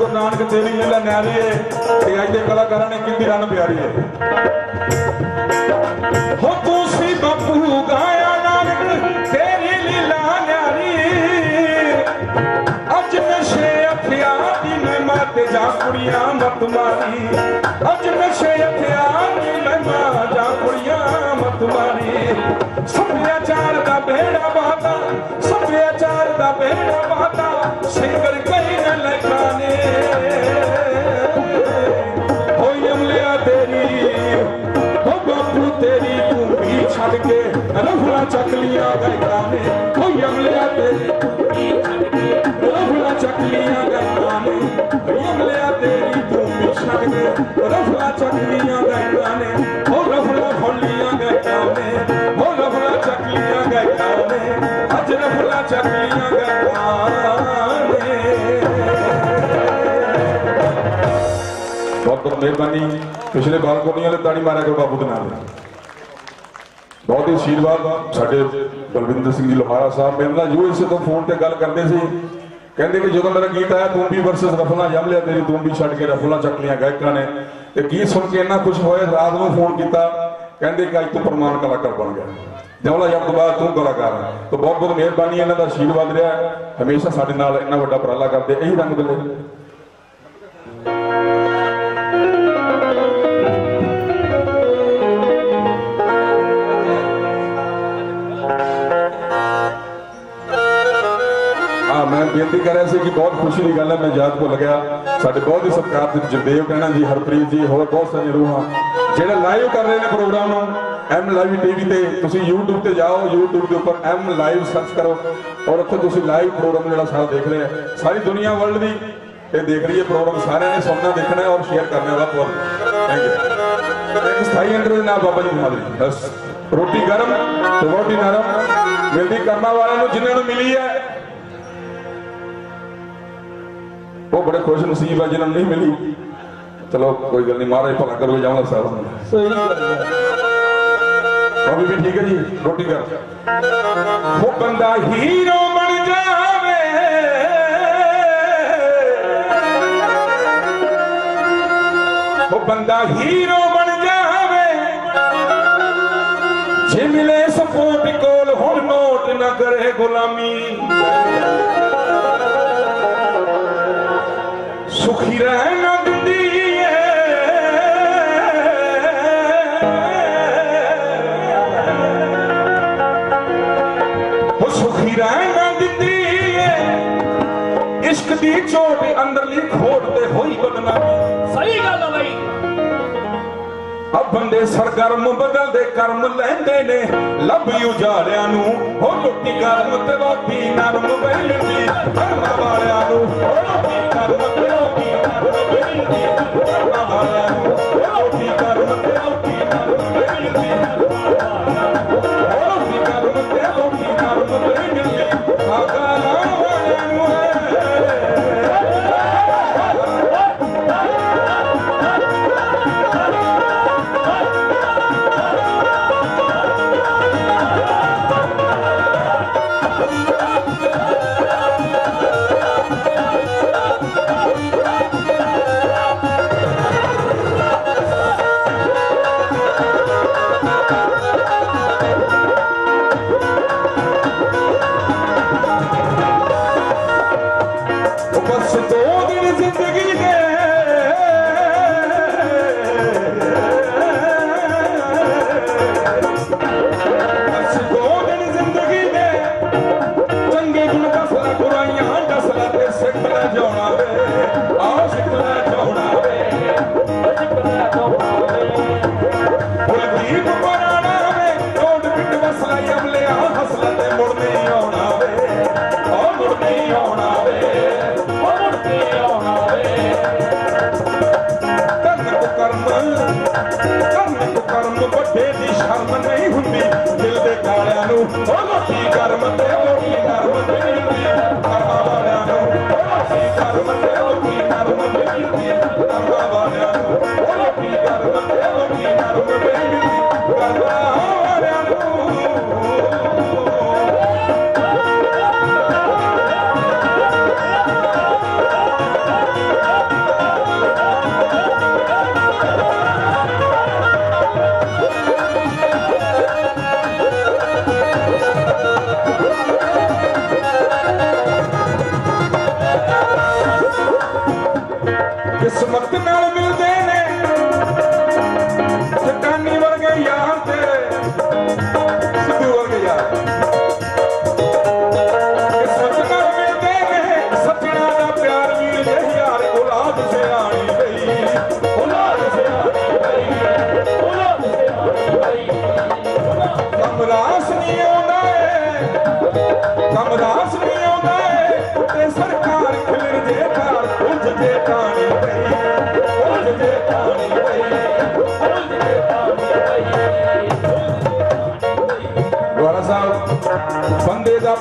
ਗਾਉਂਦੇ ਨਾਨਕ ਤੇਰੀ ਲੀਲਾ ਨਿਆਰੀ ਏ, ਤੇ ਅੱਜ ਦੇ ਕਲਾਕਾਰਾਂ ਨੇ ਕਿੰਨੀ ਰਨ ਪਿਆਰੀ ਏ। ਹੋ ਤੂੰ ਸੀ ਬਾਪੂ ਗਾਇਆ ਨਾਨਕ, ਤੇਰੀ ਲੀਲਾ ਨਿਆਰੀ ਅੱਜ ਨਸ਼ੇ ਤੇ ਜਾ ਕੁੜੀਆਂ ਮਤ ਮਾਰੀ। ਅੱਜ ਨਸ਼ੇ ਹਥਿਆਰ ਦੀ ਮਹਿਮਾ ਜਾ ਮਾਰੀ ਸੱਭਿਆਚਾਰ ਦਾ ਬੇੜਾ ਬਾਤਾ ਸੱਭਿਆਚਾਰ ਦਾ ਬੇੜਾ ਬਾਤਾ ਸਿੰਗਰ ਕਹੀ ਨਾ ਲੈਕਾਨੇ ਹੋਈ ਅਮਲਿਆ ਤੇਰੀ ਹੋ ਬਾਪੂ ਤੇਰੀ ਤੂੰ ਵੀ ਛੱਡ ਕੇ ਰਫਲਾ ਚੱਕ ਲੀਆਂ ਗਾਇਕਾਂ ਨੇ ਹੋਈ ਅਮਲਿਆ ਤੇਰੀ ਰਫਲਾ ਚੱਕ ਲੀਆਂ ਗਾਇਕਾਂ ਨੇ ਹੋਈ ਅਮਲਿਆ ਤੇਰੀ ਤੂੰ ਵੀ ਛੱਡ ਕੇ ਰਫਲਾ ਚੱਕ ਲੀਆਂ ਗਾਇਕਾਂ ਮਿਹਰਬਾਨੀ। ਪਿਛਲੇ ਬਾਲਕੋਨੀ ਵਾਲੇ ਤਾੜੀ ਮਾਰਿਆ ਕਰੋ ਬਾਬੂ ਦੇ ਨਾਲ। ਬਹੁਤ ਹੀ ਆਸ਼ੀਰਵਾਦ ਸਾਡੇ ਬਲਵਿੰਦਰ ਸਿੰਘ ਜੀ ਲੋਹਾਰਾ ਸਾਹਿਬ ਮੇਰੇ ਨਾਲ ਯੂਐਸਏ ਤੋਂ ਫੋਨ ਤੇ ਗੱਲ ਕਰਦੇ ਸੀ। ਕਹਿੰਦੇ ਕਿ ਜਦੋਂ ਮੇਰਾ ਗੀਤ ਆਇਆ, ਤੂੰ ਵੀ ਵਰਸਸ ਰਫਲਾ ਜਮ ਲਿਆ, ਤੇਰੀ ਤੂੰ ਵੀ ਛੱਡ ਕੇ ਰਫਲਾ ਚੱਕ ਲਿਆ ਗਾਇਕਾਂ ਨੇ। ਤੇ ਗੀਤ ਸੁਣ ਕੇ ਇੰਨਾ ਖੁਸ਼ ਹੋਏ ਰਾਤ ਨੂੰ ਫੋਨ ਕੀਤਾ। ਕਹਿੰਦੇ ਕਿ ਅੱਜ ਤੂੰ ਪ੍ਰਮਾਣ ਕਲਾਕਾਰ ਬਣ ਗਿਆ। ਜਮਲਾ ਜਮ ਤੋਂ ਬਾਅਦ ਤੂੰ ਕਲਾਕਾਰ ਹੈ ਤਾਂ ਬਹੁਤ ਬਹੁਤ ਮਿਹਰਬਾਨੀ, ਇਹਨਾਂ ਦਾ ਆਸ਼ੀਰਵਾਦ ਰਿਹਾ। ਹਮੇਸ਼ਾ ਸਾਡੇ ਨਾਲ ਇੰਨਾ ਵੱਡਾ ਉਪਰਾਲਾ ਕਰਦੇ। ਇਹੀ ਰੰਗ ਦੇ ਬੇਨਤੀ ਕਰ ਰਿਹਾ ਸੀ ਕਿ ਬਹੁਤ ਖੁਸ਼ੀ ਦੀ ਗੱਲ ਹੈ, ਮੈਂ ਯਾਦ ਭੁੱਲ ਗਿਆ। ਸਾਡੇ ਬਹੁਤ ਹੀ ਸਤਿਕਾਰ ਦੇ ਜਗਦੇਵ ਕਹਿਣਾ ਜੀ, ਹਰਪ੍ਰੀਤ ਜੀ, ਹੋਰ ਬਹੁਤ ਸਾਰੇ ਰੂਹਾਂ। ਜਿਹੜੇ ਲਾਈਵ ਕਰ ਰਹੇ ਨੇ ਪ੍ਰੋਗਰਾਮ ਐਮ ਲਾਈਵ ਟੀਵੀ ਤੇ, ਤੁਸੀਂ YouTube ਤੇ ਜਾਓ, YouTube ਦੇ ਉੱਪਰ ਐਮ ਲਾਈਵ ਸਰਚ ਕਰੋ ਔਰ ਉੱਥੇ ਤੁਸੀਂ ਲਾਈਵ ਪ੍ਰੋਗਰਾਮ ਜਿਹੜਾ ਸਾਰਾ ਦੇਖ ਰਹੇ ਆ ਸਾਰੀ ਦੁਨੀਆ ਵਰਲਡ ਦੀ ਇਹ ਦੇਖ ਰਹੀ ਹੈ ਪ੍ਰੋਗਰਾਮ ਸਾਰਿਆਂ ਨੇ ਸੁਣਨਾ ਦੇਖਣਾ ਔਰ ਸ਼ੇਅਰ ਕਰਨਾ ਹੈ ਵੱਧ ਥੈਂਕ ਯੂ ਇੱਕ ਸਥਾਈ ਅੰਦਰ ਦੇ ਨਾਲ ਬਾਬਾ ਜੀ ਦੀ ਬਸ। ਰੋਟੀ ਗਰਮ ਤੇ ਰੋਟੀ ਨਰਮ। ਮਿਲਦੀ ਕਰਮਾਂ ਵਾਲਿਆਂ ਨੂੰ ਜਿਨ੍ਹਾਂ ਨੂੰ ਮਿਲੀ ਹੈ ਉਹ ਬੜੇ ਖੁਸ਼ ਨਸੀਬ ਆ ਜਿਹਨਾਂ ਨੂੰ ਨਹੀਂ ਮਿਲੀ। ਚਲੋ, ਕੋਈ ਗੱਲ ਨਹੀਂ, ਮਹਾਰਾਜ ਭਲਾ ਕਰੋ ਜਾਵਾਂਗਾ ਸਾਹਿਬ ਸਹੀ ਗੱਲ ਹੈ ਬਾਬੀ ਵੀ ਠੀਕ ਹੈ ਜੀ, ਰੋਟੀ ਕਰ ਉਹ ਬੰਦਾ ਹੀਰੋ ਬਣ ਜਾਵੇ। ਉਹ ਬੰਦਾ ਹੀਰੋ ਬਣ ਜਾਵੇ। ਜੇ ਮਿਲੇ ਸਪੋਰਟ ਕੋਲ, ਹੁਣ ਨੋਟ ਨਾ ਕਰੇ ਗੁਲਾਮੀ। ਸੁਖੀ ਰਹਿਣਾ ਦਿੰਦੀ ਏ। ਉਹ ਸੁਖੀ ਰਹਿਣਾ ਦਿੰਦੀ ਏ। ਇਸ਼ਕ ਦੀ ਚੋਟ ਅੰਦਰਲੀ ਖੋਟ ਤੇ ਹੋਈ ਬਦਨਾਮੀ। ਸਹੀ ਗੱਲ ਹੈ ਆ ਬੰਦੇ ਸਰਗਰਮ ਬਦਲਦੇ ਕਰਮ ਲੈਂਦੇ ਨੇ। ਲੱਭ ਉਜਾੜਿਆਂ ਨੂੰ। ਉਹ ਲੁੱਟੀ ਕਰਮ ਤੇ ਰੋਟੀ ਨਰਮ ਬੈਲਦੀ ਕਰਮ ਵਾਲਿਆਂ ਨੂੰ ਉਹ ਲੁੱਟੀ ਕਰਮ ਤੇ ਰੋਟੀ ਨਰਮ ਬੈਲਦੀ ਕਰਮ ਵਾਲਿਆਂ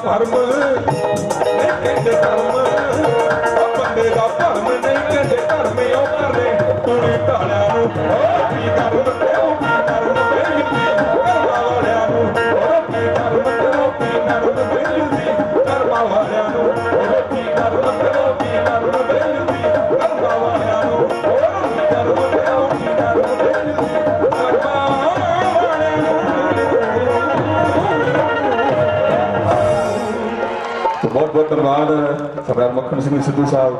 ਭਰਮ ਨਹੀਂ ਕਹਿੰਦੇ ਧਰਮ। ਉਹ ਬੰਦੇ ਦਾ ਭਰਮ ਨਹੀਂ ਕਹਿੰਦੇ ਧਰਮ, ਉਹ ਕਰਦੇ ਤੂੜੀ ਢਾਲਿਆਂ ਨੂੰ। ਉਹ ਕੀ ਕਰਨ ਤੇ ਉਹ ਕੀ ਕਰਨ ਮਿਲਦੀ ਕਰਮਾ ਵਾਲਿਆਂ ਨੂੰ, ਉਹ ਕੀ ਕਰਨ ਤੇ ਉਹ ਕੀ ਕਰਨ ਮਿਲਦੀ ਸਰਦਾਰ ਮੱਖਣ ਸਿੰਘ ਸਿੱਧੂ ਸਾਹਿਬ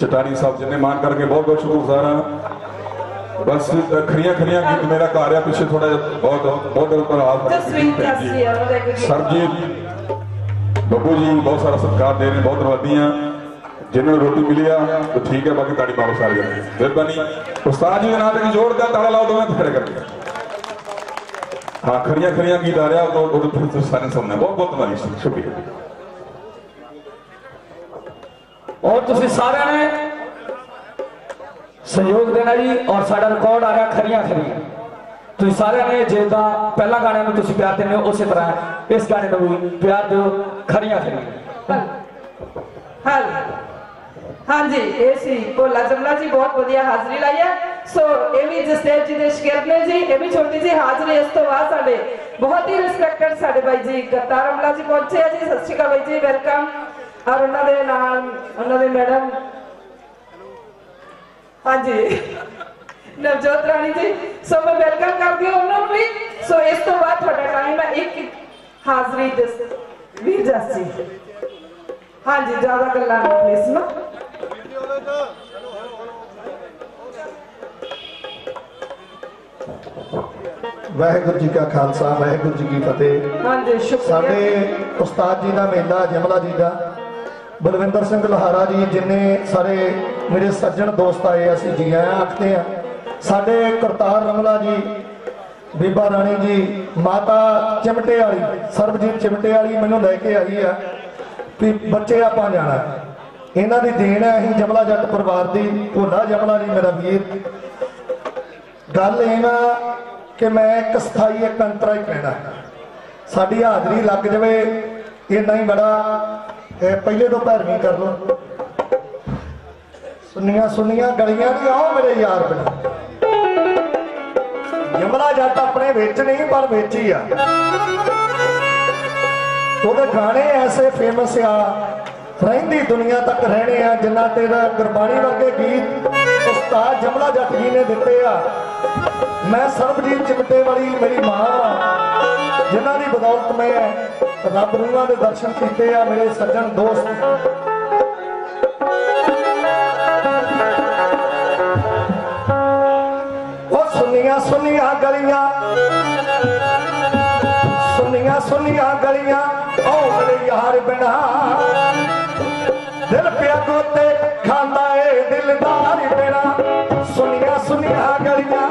ਚਟਾਣੀ ਸਾਹਿਬ ਜਿੰਨੇ ਮਾਨ ਕਰਕੇ ਬਹੁਤ ਬਹੁਤ ਸ਼ੁਕਰਗੁਜ਼ਾਰ ਹਾਂ। ਬਸ ਖਰੀਆਂ ਖਰੀਆਂ ਗੀਤ ਮੇਰਾ ਘਰ ਆ ਪਿੱਛੇ ਥੋੜਾ ਬਹੁਤ ਬਹੁਤ ਧੰਨਵਾਦ ਸਰਜੀਤ ਬੱਬੂ ਜੀ ਬਹੁਤ ਸਾਰਾ ਸਤਿਕਾਰ ਦੇ ਰਹੇ ਬਹੁਤ ਧੰਨਵਾਦੀ ਆ ਜਿਨ੍ਹਾਂ ਨੂੰ ਰੋਟੀ ਮਿਲੀ ਆ ਉਹ ਠੀਕ ਹੈ ਬਾਕੀ ਤਾੜੀ ਮਾਰੋ ਸਾਰੇ ਮਿਹਰਬਾਨੀ। ਉਸਤਾਦ ਜੀ ਦੇ ਨਾਂ ਤੇ ਜੋੜ ਦਾ ਤਾਲਾ ਲਾਓ ਦੋਵੇਂ ਖੜੇ ਕਰਕੇ ਹਾਂ ਖਰੀਆਂ ਖਰੀਆਂ ਗੀਤ ਆ ਰਿਹਾ ਉਹ ਉਹ ਸਾਰੇ ਸੁਣਨਾ। ਬਹੁਤ ਬਹੁਤ ਧੰਨਵਾਦ ਸ਼ੁਕਰੀਆ। ਔਰ ਤੁਸੀਂ ਸਾਰਿਆਂ ਨੇ ਸਹਿਯੋਗ ਦੇਣਾ ਜੀ ਔਰ ਸਾਡਾ ਰਿਕਾਰਡ ਆ ਰਿਹਾ ਖਰੀਆਂ ਖਰੀਆਂ ਤੁਸੀਂ ਸਾਰਿਆਂ ਨੇ ਜਿੱਦਾਂ ਪਹਿਲਾ ਗਾਣੇ ਨੂੰ ਤੁਸੀਂ ਪਿਆਰ ਦਿੰਦੇ ਹੋ ਉਸੇ ਤਰ੍ਹਾਂ ਇਸ ਗਾਣੇ ਨੂੰ ਵੀ ਪਿਆਰ ਦਿਓ ਖਰੀਆਂ ਖਰੀਆਂ ਹਾਂ ਹਾਂਜੀ ਇਹ ਸੀ ਭੋਲਾ ਜਮਲਾ ਜੀ ਬਹੁਤ ਵਧੀਆ ਹਾਜ਼ਰੀ ਲਾਈ ਹੈ ਸੋ ਇਹ ਵੀ ਜਸਦੇਵ ਜੀ ਦੇ ਸ਼ਗਿਰਦ ਨੇ ਜੀ ਇਹ ਵੀ ਛੋਟੀ ਜੀ ਹਾਜ਼ਰੀ ਇਸ ਤੋਂ ਬਾਅਦ ਸਾਡੇ ਬਹੁਤ ਹੀ ਰਿਸਪੈਕਟਡ ਸਾਡੇ ਬਾਈ ਜੀ ਕਰਤਾਰ ਅਮਲਾ ਜੀ ਪਹੁੰਚੇ ਆ ਜੀ ਸਤਿ ਸ਼੍ਰੀ ਅਕਾਲ ਬਾਈ ਜੀ ਵੈਲਕਮ ਔਰ ਉਹਨਾਂ ਦੇ ਨਾਲ ਉਹਨਾਂ ਦੇ ਮੈਡਮ। ਹਾਂਜੀ। ਨਵਜੋਤ ਰਾਣੀ ਜੀ ਸੋ ਮੈਂ ਵੈਲਕਮ ਕਰਦੀ ਹਾਂ ਉਹਨਾਂ ਨੂੰ ਵੀ। ਸੋ ਇਸ ਤੋਂ ਬਾਅਦ ਤੁਹਾਡਾ ਟਾਈਮ ਹੈ ਇੱਕ ਇੱਕ ਹਾਜ਼ਰੀ ਦਿਸ ਵੀਰ ਜਸ ਜੀ। ਹਾਂਜੀ ਜ਼ਿਆਦਾ ਗੱਲਾਂ ਨਹੀਂ ਪਲੀਜ਼ ਨਾ। ਵਾਹਿਗੁਰੂ ਜੀ ਕਾ ਖਾਲਸਾ ਵਾਹਿਗੁਰੂ ਜੀ ਕੀ ਫਤਿਹ। ਹਾਂਜੀ ਸ਼ੁਕਰੀਆ। ਸਾਡੇ ਉਸਤਾਦ ਜੀ ਦਾ ਮੇਲਾ ਜਮਲਾ ਜੀ ਦਾ। ਬਲਵਿੰਦਰ ਸਿੰਘ ਲੋਹਾਰਾ ਜੀ, ਜਿੰਨੇ ਸਾਰੇ ਮੇਰੇ ਸੱਜਣ ਦੋਸਤ ਆਏ, ਅਸੀਂ ਜੀ ਆਇਆਂ ਆਖਦੇ ਆ ਸਾਡੇ ਕਰਤਾਰ ਰਮਲਾ ਜੀ, ਬੀਬਾ ਰਾਣੀ ਜੀ, ਮਾਤਾ ਚਿਮਟੇ ਵਾਲੀ ਸਰਬਜੀਤ ਚਿਮਟੇ ਵਾਲੀ ਮੈਨੂੰ ਲੈ ਕੇ ਆਈ ਆ ਵੀ ਬੱਚੇ ਆਪਾਂ ਜਾਣਾ। ਇਹਨਾਂ ਦੀ ਦੇਣ ਹੈ ਅਸੀਂ ਜਮਲਾ ਜੱਟ ਪਰਿਵਾਰ ਦੀ, ਭੋਲਾ ਜਮਲਾ ਜੀ ਮੇਰਾ ਵੀਰ। ਗੱਲ ਇਹ ਨਾ ਕਿ ਮੈਂ ਇੱਕ ਸਥਾਈ, ਇੱਕ ਅੰਤਰਾ ਹੀ ਕਹਿਣਾ। ਸਾਡੀ ਹਾਜ਼ਰੀ ਲੱਗ ਜਵੇ, ਇੰਨਾ ਹੀ ਬੜਾ ਇਹ ਪਹਿਲੇ ਤੋਂ ਭੈਰਵੀਂ ਕਰ ਲੋ ਸੁਨੀਆਂ ਸੁਨੀਆਂ ਗਲੀਆਂ ਨਹੀਂ ਆਓ ਮੇਰੇ ਯਾਰ ਬਣਾ। ਯਮਲਾ ਜੱਟ ਆਪਣੇ ਵਿੱਚ ਨਹੀਂ, ਪਰ ਵਿੱਚ ਹੀ ਆ। ਉਹਦੇ ਗਾਣੇ ਐਸੇ ਫੇਮਸ ਆ, ਰਹਿੰਦੀ ਦੁਨੀਆ ਤੱਕ ਰਹਿਣੇ ਆ, ਜਿੰਨਾ ਤੇਰਾ ਗੁਰਬਾਣੀ ਵਰਗੇ ਗੀਤ ਉਸਤਾਦ ਜਮਲਾ ਜੱਟ ਜੀ ਨੇ ਦਿੱਤੇ ਆ। ਮੈਂ ਸਰਬਜੀਤ ਚਿਮਟੇ ਵਾਲੀ ਮੇਰੀ ਮਾਂ ਆ ਜਿਨ੍ਹਾਂ ਦੀ ਬਦੌਲਤ ਮੈਂ ਰੱਬ ਰੂਹਾਂ ਦੇ ਦਰਸ਼ਨ ਕੀਤੇ ਆ, ਮੇਰੇ ਸੱਜਣ ਦੋਸਤ। ਉਹ ਸੁੰਨੀਆਂ ਸੁੰਨੀਆਂ ਗਲੀਆਂ, ਸੁੰਨੀਆਂ ਸੁੰਨੀਆਂ ਗਲੀਆਂ, ਉਹ ਮੇਰੇ ਯਾਰ ਬਿਨਾ ਦਿਲ ਪਿਆ ਗੋਤੇ, ਖਾਂਦਾ ਏ ਦਿਲਦਾਰ ਬਿਨਾ। ਸੁੰਨੀਆਂ ਸੁੰਨੀਆਂ ਗਲੀਆਂ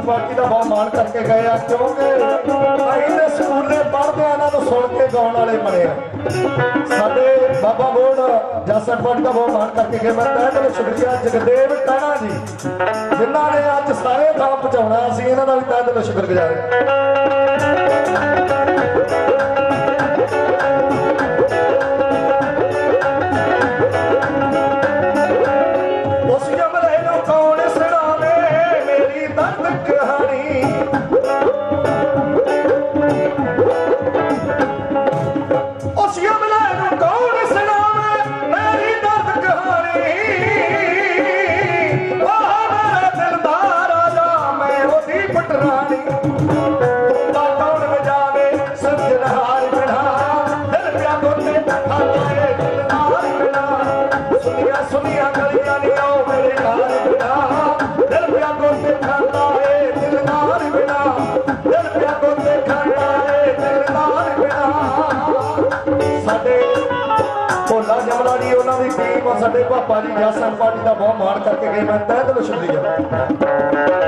ਘਾਟ ਪਾਰਟੀ ਦਾ ਬਹੁਤ ਮਾਣ ਕਰਕੇ ਗਏ ਆ, ਕਿਉਂਕਿ ਅਸੀਂ ਤੇ ਸਕੂਲੇ ਪੜ੍ਹਦੇ ਆ ਇਹਨਾਂ ਨੂੰ ਸੁਣ ਕੇ ਗਾਉਣ ਵਾਲੇ ਬਣੇ ਆ। ਸਾਡੇ ਬਾਬਾ ਬੋੜ ਜਸਟ ਪਾਰਟੀ ਦਾ ਬਹੁਤ ਮਾਣ ਕਰਕੇ ਗਏ, ਮੈਂ ਤਹਿ ਦਿਲੋਂ ਸ਼ੁਕਰੀਆ ਜਗਦੇਵ ਟਾਣਾ ਜੀ, ਜਿਨ੍ਹਾਂ ਨੇ ਅੱਜ ਸਾਰੇ ਥਾਂ ਪਹੁੰਚਾਉਣਾ ਸੀ ਇਹਨਾਂ ਦਾ ਵੀ ਤਹਿ ਦਿਲੋਂ ਸ਼ੁਕਰਗੁਜ਼ਾਰ ਹਾਂ। ਸਾਡੇ ਪਾਪਾ ਜੀ ਜਸਨ ਪਾਣੀ ਦਾ ਬਹੁਤ ਮਾਣ ਕਰਕੇ ਗਏ। ਮੈਂ ਤਹਿ ਦਿਲੋਂ ਸ਼ੁਕਰੀਆ।